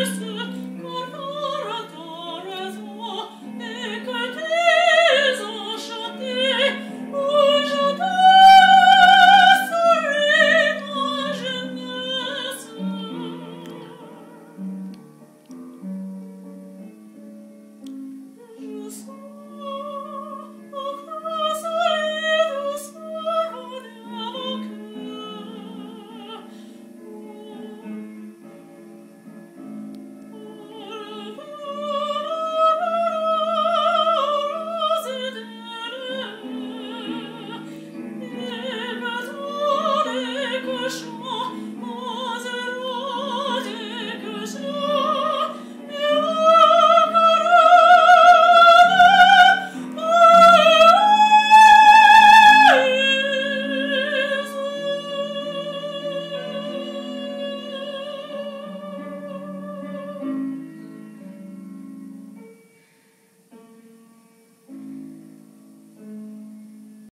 first